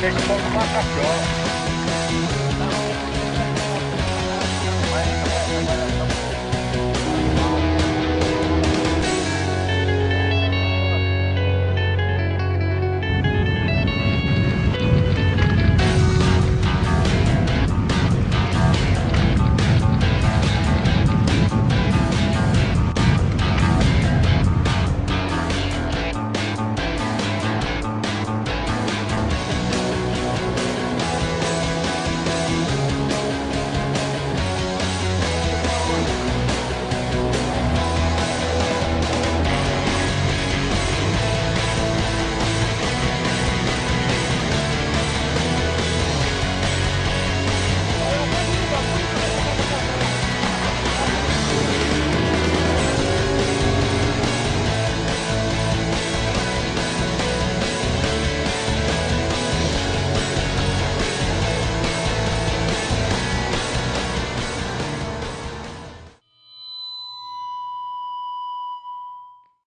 Tem que pôr uma capiola.